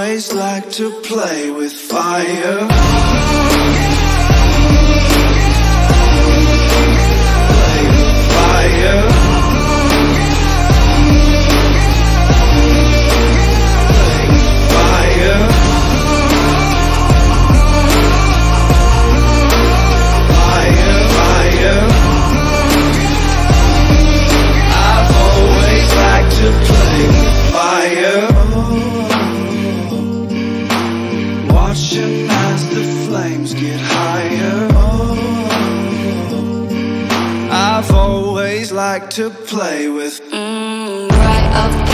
Always like to play with fire. Get higher. I've always liked to play with Mm, passage, class